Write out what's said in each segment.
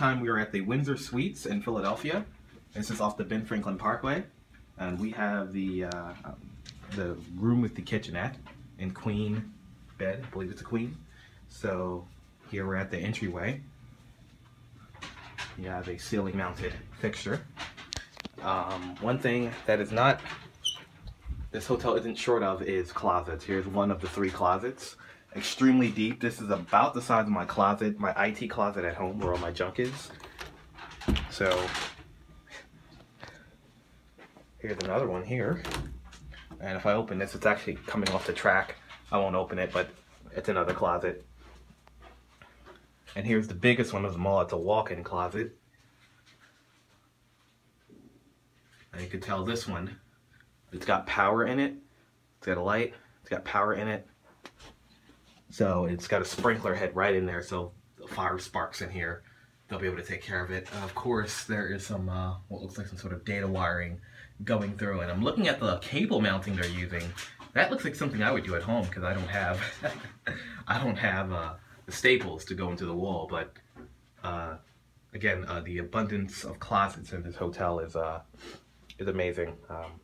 time we were at the Windsor Suites in Philadelphia. This is off the Ben Franklin Parkway. And we have the, uh, the room with the kitchenette and queen bed, I believe it's a queen. So here we're at the entryway. You have a ceiling mounted fixture. Um, one thing that is not, this hotel isn't short of is closets. Here's one of the three closets. Extremely deep. This is about the size of my closet, my IT closet at home where all my junk is. So, here's another one here. And if I open this, it's actually coming off the track. I won't open it, but it's another closet. And here's the biggest one of them all. It's a walk-in closet. And you can tell this one, it's got power in it. It's got a light. It's got power in it. So it's got a sprinkler head right in there. So the fire sparks in here. They'll be able to take care of it. of course, there is some, uh, what looks like some sort of data wiring going through. And I'm looking at the cable mounting they're using. That looks like something I would do at home because I don't have, I don't have uh, the staples to go into the wall. But uh, again, uh, the abundance of closets in this hotel is uh, is amazing. Um,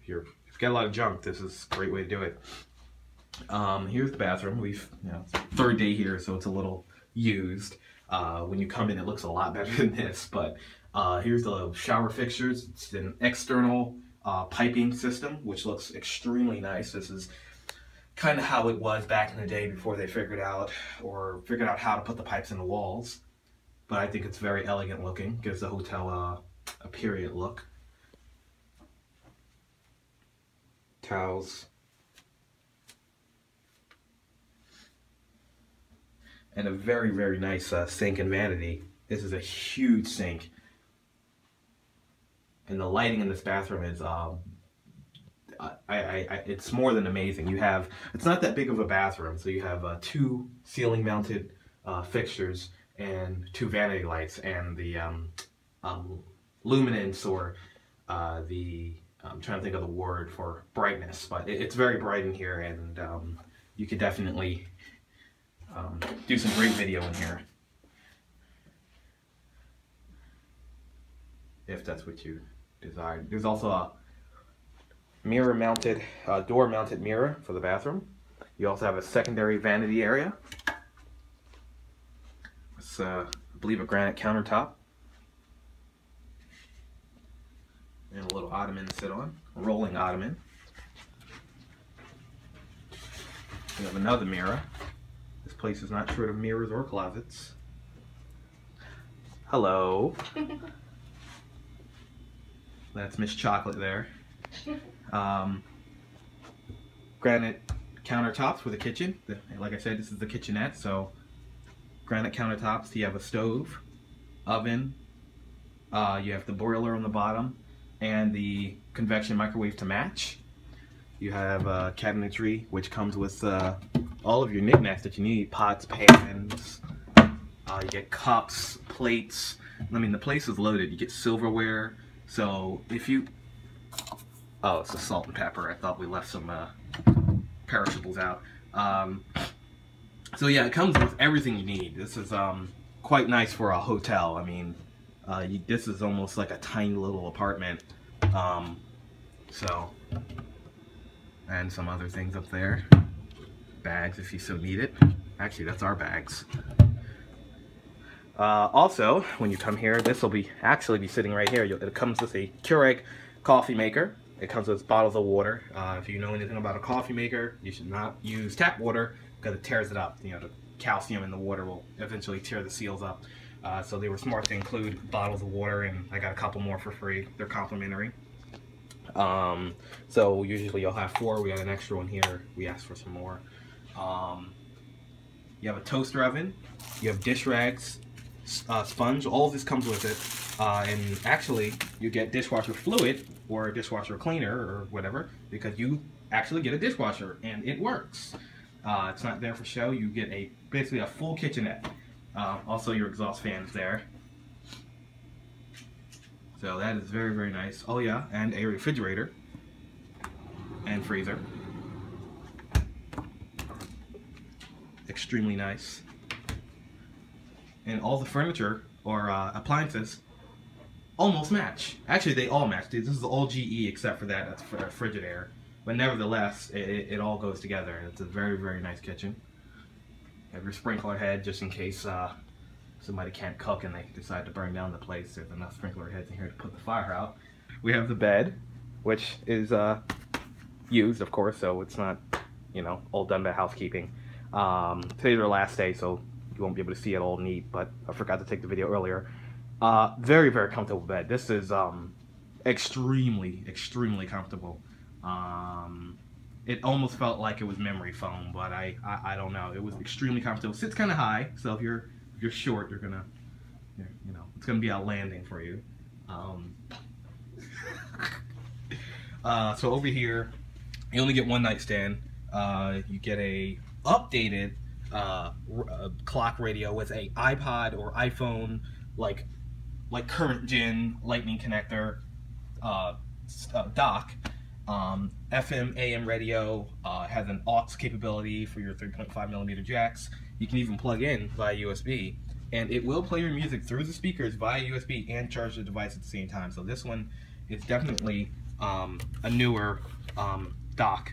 if you're if you've got a lot of junk, this is a great way to do it. Um, here's the bathroom. We've you know third day here, so it's a little used. Uh, when you come in, it looks a lot better than this. But uh, here's the shower fixtures. It's an external uh, piping system, which looks extremely nice. This is kind of how it was back in the day before they figured out or figured out how to put the pipes in the walls. But I think it's very elegant looking. Gives the hotel a, a period look. Towels. And a very, very nice uh, sink and vanity. This is a huge sink. And the lighting in this bathroom is um, I, I, I, it's more than amazing. You have, it's not that big of a bathroom, so you have uh, two ceiling mounted uh, fixtures and two vanity lights and the um, um, luminance or uh, the, I'm trying to think of the word for brightness, but it, it's very bright in here and um, you could definitely um, do some great video in here. If that's what you desire. There's also a mirror mounted, door mounted mirror for the bathroom. You also have a secondary vanity area. It's, uh, I believe, a granite countertop. And a little ottoman to sit on, a rolling ottoman. We have another mirror. Place is not short of mirrors or closets. Hello. That's Miss Chocolate there. Um, granite countertops for the kitchen. Like I said, this is the kitchenette, so granite countertops. You have a stove, oven, uh, you have the boiler on the bottom, and the convection microwave to match. You have uh, cabinetry, which comes with uh, all of your knickknacks that you need, pots, pans, uh, you get cups, plates. I mean, the place is loaded. You get silverware. So if you Oh, it's the salt and pepper. I thought we left some uh, perishables out. Um, so yeah, it comes with everything you need. This is um, quite nice for a hotel. I mean, uh, you, this is almost like a tiny little apartment. Um, so, and some other things up there. Bags if you so need it. Actually, that's our bags. Uh, also, when you come here, this will be actually be sitting right here. It comes with a Keurig coffee maker. It comes with bottles of water. Uh, if you know anything about a coffee maker, you should not use tap water because it tears it up. You know, the calcium in the water will eventually tear the seals up. Uh, so they were smart to include bottles of water, and I got a couple more for free. They're complimentary. Um, so usually you'll have four. We got an extra one here. We asked for some more. Um, you have a toaster oven. You have dish rags, uh, sponge. All this comes with it. Uh, and actually, you get dishwasher fluid or dishwasher cleaner or whatever because you actually get a dishwasher and it works. Uh, it's not there for show. You get a basically a full kitchenette. Uh, also, your exhaust fans there. So that is very, very nice. Oh yeah, and a refrigerator and freezer. Extremely nice. and all the furniture or uh, appliances almost match. Actually, they all match. This is all GE except for that. That's for Frigidaire. But nevertheless, it, it, it all goes together, it's a very, very nice kitchen. Have your sprinkler head just in case uh, somebody can't cook and they decide to burn down the place. There's enough sprinkler heads in here to put the fire out. We have the bed, which is uh, used, of course, so it's not, you know, all done by housekeeping. Um, today's our last day, so you won't be able to see it all neat, but I forgot to take the video earlier. Uh, very, very comfortable bed. This is um, extremely, extremely comfortable. Um, it almost felt like it was memory foam, but I, I, I don't know. It was extremely comfortable. It sits kind of high, so if you're if you're short, you're gonna, you know, it's gonna be a landing for you. Um, uh, so over here, you only get one nightstand. Uh, you get a updated uh, uh, clock radio with a iPod or iPhone like like current gen lightning connector uh, uh, dock. Um, FM AM radio uh, has an aux capability for your 3.5 millimeter jacks. You can even plug in via USB, and it will play your music through the speakers via USB and charge the device at the same time. So this one is definitely um, a newer um, dock.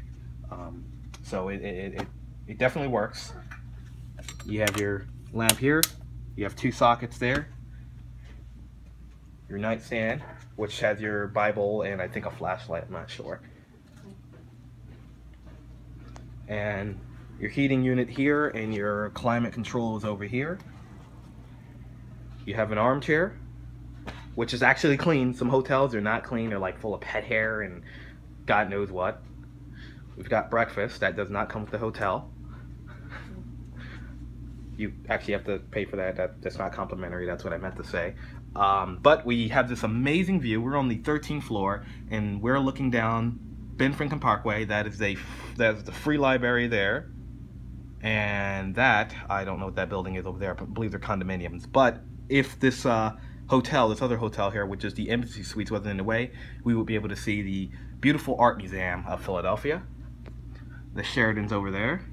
Um, so it, it, it, it definitely works. You have your lamp here. You have two sockets there. Your nightstand, which has your Bible and I think a flashlight, I'm not sure. And your heating unit here and your climate control is over here. You have an armchair, which is actually clean. Some hotels are not clean. They're like full of pet hair and God knows what. We've got breakfast. That does not come with the hotel you actually have to pay for that. that that's not complimentary. That's what I meant to say. Um, but we have this amazing view. We're on the 13th floor, and we're looking down Ben Franklin Parkway. That is a that is the free library there, and that I don't know what that building is over there. I believe they're condominiums. But if this uh, hotel, this other hotel here, which is the Embassy Suites, wasn't in the way, we would be able to see the beautiful art museum of Philadelphia. The Sheraton's over there.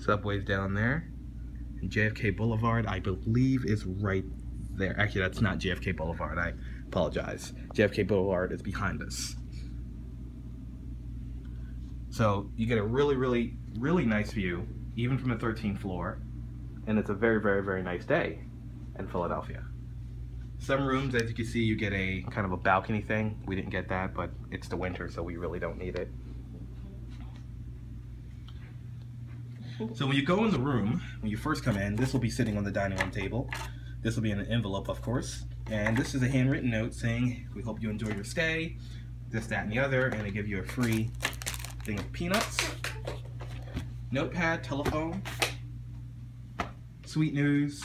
Subway's down there. And JFK Boulevard, I believe, is right there. Actually, that's not JFK Boulevard. I apologize. JFK Boulevard is behind us. So you get a really, really, really nice view, even from the 13th floor. And it's a very, very, very nice day in Philadelphia. Some rooms, as you can see, you get a kind of a balcony thing. We didn't get that, but it's the winter, so we really don't need it. So when you go in the room, when you first come in, this will be sitting on the dining room table. This will be in an envelope, of course. And this is a handwritten note saying, we hope you enjoy your stay, this, that, and the other, and they give you a free thing of peanuts, notepad, telephone, sweet news.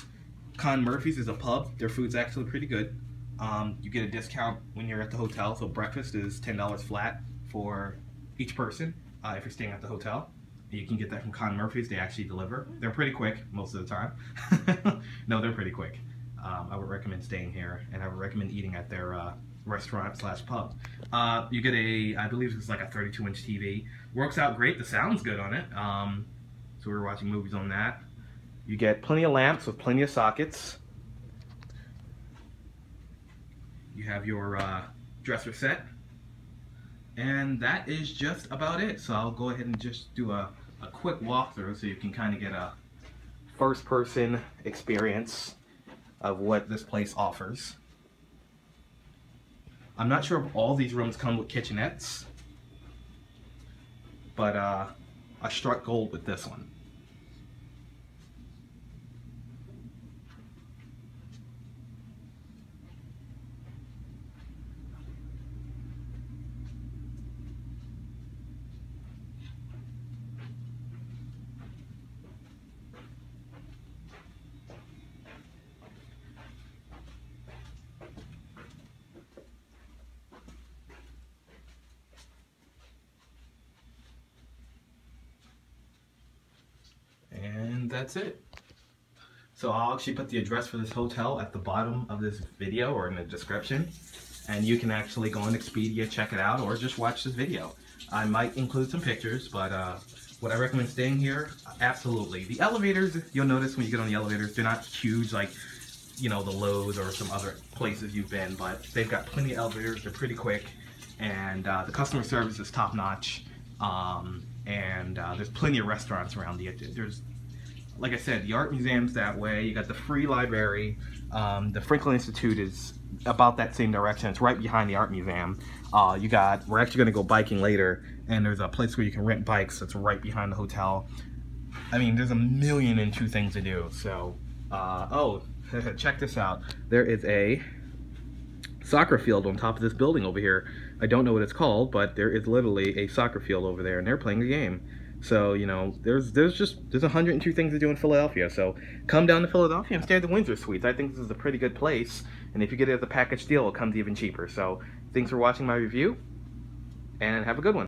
Con Murphy's is a pub. Their food's actually pretty good. Um, you get a discount when you're at the hotel, so breakfast is $10 flat for each person uh, if you're staying at the hotel. You can get that from Con Murphy's. They actually deliver. They're pretty quick most of the time. no, they're pretty quick. Um, I would recommend staying here, and I would recommend eating at their uh, restaurant slash pub. Uh, you get a, I believe it's like a 32 inch TV. Works out great. The sound's good on it. Um, so we were watching movies on that. You get plenty of lamps with plenty of sockets. You have your uh, dresser set. And that is just about it. So I'll go ahead and just do a a quick walkthrough so you can kind of get a first person experience of what this place offers. I'm not sure if all these rooms come with kitchenettes, but uh, I struck gold with this one. That's it. So I'll actually put the address for this hotel at the bottom of this video or in the description. And you can actually go on Expedia, check it out, or just watch this video. I might include some pictures, but uh, Would I recommend staying here? Absolutely. The elevators, you'll notice when you get on the elevators, they're not huge like, you know, the Loews or some other places you've been, but they've got plenty of elevators. They're pretty quick, and uh, the customer service is top notch. Um, and uh, there's plenty of restaurants around the. There's, like I said, the art museum's that way. You got the free library. Um, the Franklin Institute is about that same direction. It's right behind the art museum. Uh, you got, we're actually going to go biking later, and there's a place where you can rent bikes that's right behind the hotel. I mean, there's a million and two things to do. So, uh, oh, check this out. There is a soccer field on top of this building over here. I don't know what it's called, but there is literally a soccer field over there, and they're playing a game. So you know, there's there's just there's 102 things to do in Philadelphia. So come down to Philadelphia and stay at the Windsor Suites. I think this is a pretty good place, and if you get it as a package deal, it comes even cheaper. So thanks for watching my review, and have a good one.